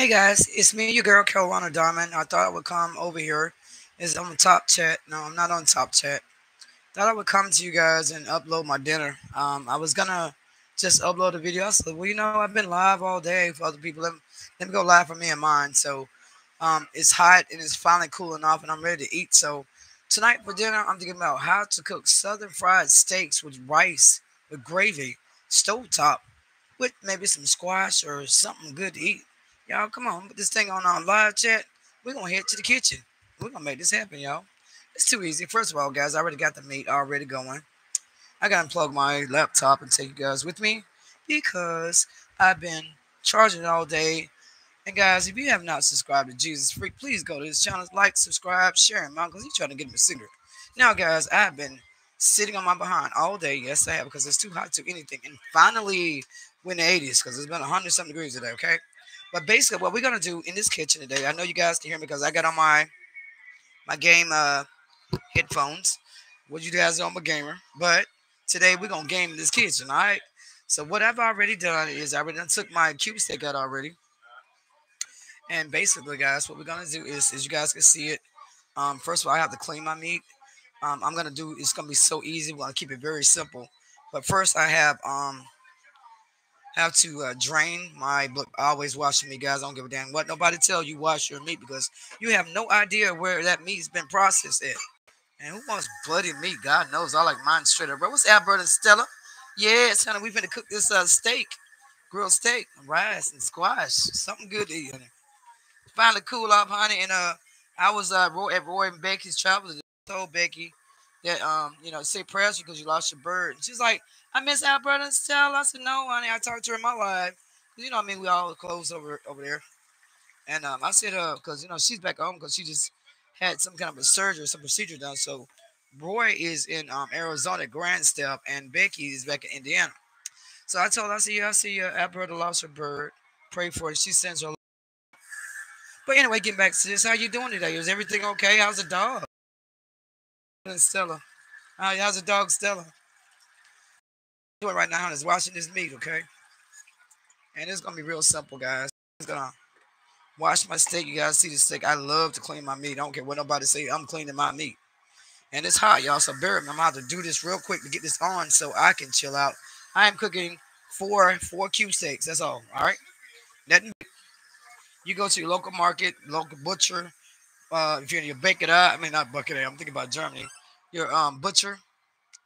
Hey guys, it's me, your girl Carolina Diamond. I thought I would come over here. Is on Top Chat. No, I'm not on Top Chat. Thought I would come to you guys and upload my dinner. Um, I was gonna just upload a video. I said, well, you know, I've been live all day for other people. Let me, let me go live for me and mine. So um, it's hot and it's finally cooling off, and I'm ready to eat. So tonight for dinner, I'm thinking about how to cook southern fried steaks with rice with gravy, stovetop, with maybe some squash or something good to eat. Y'all, come on, put this thing on our live chat. We're gonna head to the kitchen. We're gonna make this happen, y'all. It's too easy. First of all, guys, I already got the meat already going. I gotta unplug my laptop and take you guys with me because I've been charging it all day. And guys, if you have not subscribed to Jesus Freak, please go to his channel, like, subscribe, share him out because he's trying to get him a secret. Now, guys, I've been sitting on my behind all day. Yes, I have because it's too hot to anything. And finally, we're in the 80s because it's been 100 something degrees today, okay? But basically, what we're gonna do in this kitchen today, I know you guys can hear me because I got on my my game uh headphones. What you guys know, I'm a gamer, but today we're gonna game in this kitchen, all right? So what I've already done is I already took my cube steak out already. And basically, guys, what we're gonna do is, as you guys can see it, um, first of all, I have to clean my meat. Um, I'm gonna do. It's gonna be so easy. We're gonna keep it very simple. But first, I have um have to uh, drain my. Always washing me, guys. I don't give a damn what nobody tell you. Wash your meat because you have no idea where that meat's been processed at. And who wants bloody meat? God knows. I like mine straight up, bro. What's Alberta and Stella? Yes, honey. We finna cook this uh, steak, grilled steak, rice and squash. Something good to eat, honey. Finally cool off, honey. And uh, I was uh at Roy and Becky's travels. Told Becky that um, you know, say prayers because you lost your bird. And she's like, I miss Alberta and Stella. I said, no, honey. I talked to her in my life. You know, I mean, we all close over over there. And um, I said, uh, because you know, she's back home because she just had some kind of a surgery, some procedure done. So Roy is in um Arizona, Grand Step, and Becky is back in Indiana. So I told her, I said, yeah, I see uh, Alberta lost her bird. Pray for her. She sends her. But anyway, getting back to this, how you doing today? Is everything okay? How's the dog? And Stella. how's the dog, Stella? Doing right now is washing this meat, okay? And it's gonna be real simple, guys. I'm gonna wash my steak. You guys see the steak. I love to clean my meat. I don't care what nobody say. I'm cleaning my meat. And it's hot, y'all. So bear with me. I'm about to do this real quick to get this on so I can chill out. I am cooking four four cube steaks. That's all. All right. Nothing. You go to your local market, local butcher. Uh, if you're in your bake it up, I mean not bucket I'm thinking about Germany. Your um butcher,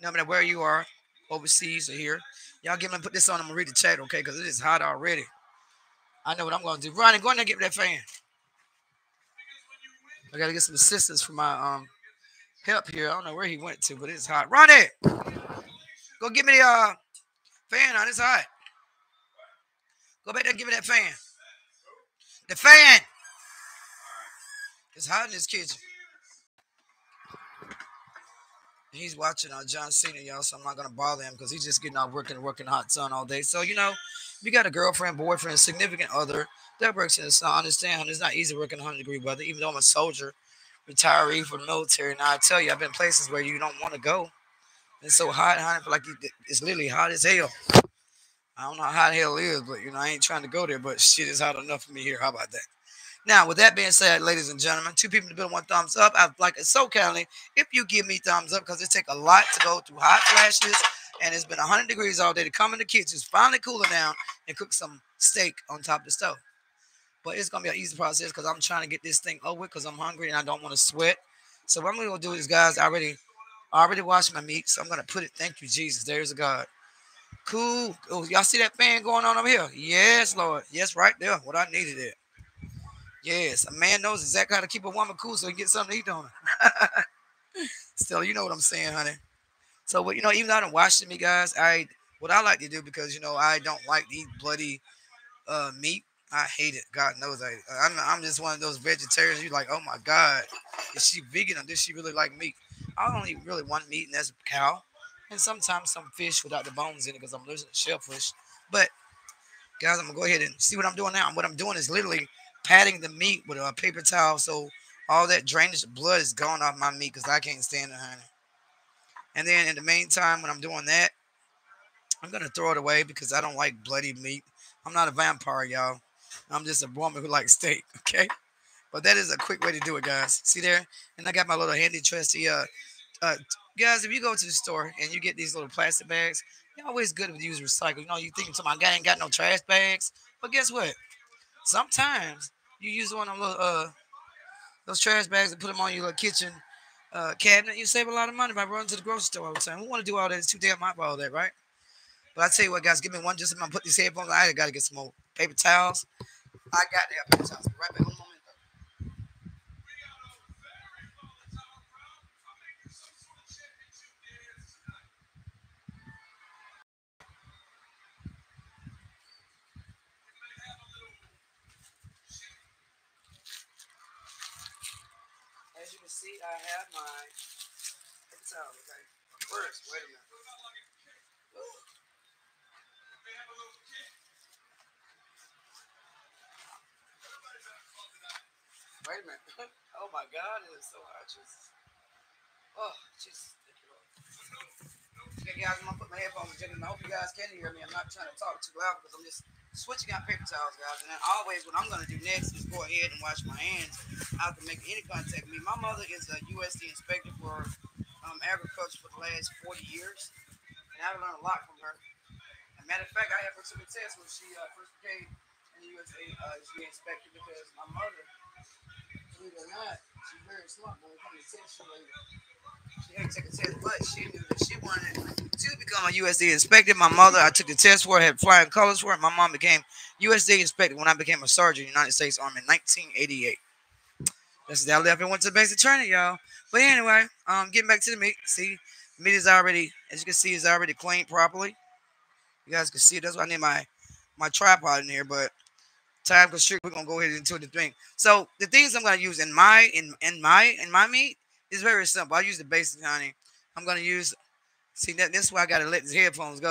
no matter where you are, overseas or here. Y'all get me put this on. I'm gonna read the chat, okay? Because it is hot already. I know what I'm gonna do. Ronnie, go in there get that fan. I gotta get some assistance for my um help here. I don't know where he went to, but it's hot. Ronnie, go get me the uh fan on. It's hot. Go back there and give me that fan. The fan. It's hot in this kitchen. He's watching uh, John Cena, y'all, so I'm not gonna bother him because he's just getting out working, working hot sun all day. So you know, if you got a girlfriend, boyfriend, significant other that works in the sun, I understand it's not easy working 100 degree weather. Even though I'm a soldier, retiree from the military, now I tell you, I've been places where you don't want to go. It's so hot, honey, like it's literally hot as hell. I don't know how hot hell is, but you know, I ain't trying to go there. But shit is hot enough for me here. How about that? Now, with that being said, ladies and gentlemen, two people to building, one thumbs up. I'd like it so kindly if you give me thumbs up because it take a lot to go through hot flashes, and it's been 100 degrees all day to come in the kitchen, finally cooling down, and cook some steak on top of the stove. But it's gonna be an easy process because I'm trying to get this thing over because I'm hungry and I don't want to sweat. So what I'm gonna do is, guys, I already, I already washed my meat, so I'm gonna put it. Thank you, Jesus. There's a God. Cool. Oh, y'all see that fan going on over here? Yes, Lord. Yes, right there. What I needed it. Yes, a man knows exactly how to keep a woman cool so he get something to eat on her. Still, you know what I'm saying, honey. So, what you know, even though I don't watch me, guys, I what I like to do because you know I don't like to eat bloody uh, meat. I hate it. God knows I. I'm, I'm just one of those vegetarians. You're like, oh my God, is she vegan or does she really like meat? I only really want meat, and that's cow, and sometimes some fish without the bones in it because I'm losing shellfish. But guys, I'm gonna go ahead and see what I'm doing now. And What I'm doing is literally patting the meat with a paper towel so all that drainage blood is gone off my meat because I can't stand it, honey. And then in the meantime, when I'm doing that, I'm gonna throw it away because I don't like bloody meat. I'm not a vampire, y'all. I'm just a woman who likes steak. Okay. But that is a quick way to do it, guys. See there? And I got my little handy trusty. Uh, uh, guys, if you go to the store and you get these little plastic bags, they're always good to use recycle. You know, you think to my guy ain't got no trash bags, but guess what? Sometimes you use one of those uh those trash bags and put them on your kitchen uh, cabinet. You save a lot of money by running to the grocery store all the time. We want to do all that. It's too damn hot for all that, right? But I tell you what, guys, give me one. Just gonna put these headphones. I got to get some more paper towels. I got the paper towels. Right back. One. As you can see, I have my paper towels. Okay. First, wait a minute. Wait a minute. oh my God, it is so hot. Just, Oh, Jesus. Okay, guys, I'm gonna put my headphones in. I hope you guys can hear me. I'm not trying to talk too loud because I'm just switching out paper towels, guys. And then always, what I'm gonna do next is go ahead and wash my hands. I can make any contact with me. My mother is a USD inspector for um, agriculture for the last 40 years, and I've learned a lot from her. As a matter of fact, I have her took a test when she uh, first became an USA uh, inspector because my mother believe it or not, She, take a test, but she knew that she wanted to become a USD inspector. My mother, I took the test for, had flying colors for it. My mom became USD inspector when I became a sergeant in the United States Army in 1988. That's that left and went to the basic training, y'all. But anyway, um, getting back to the meat. See, meat is already, as you can see, is already cleaned properly. You guys can see it. That's why I need my my tripod in here, but time constrict, we're gonna go ahead and into the thing. So the things I'm gonna use in my in in my in my meat is very simple. I use the basic honey. I'm gonna use see that this is why I gotta let the headphones go.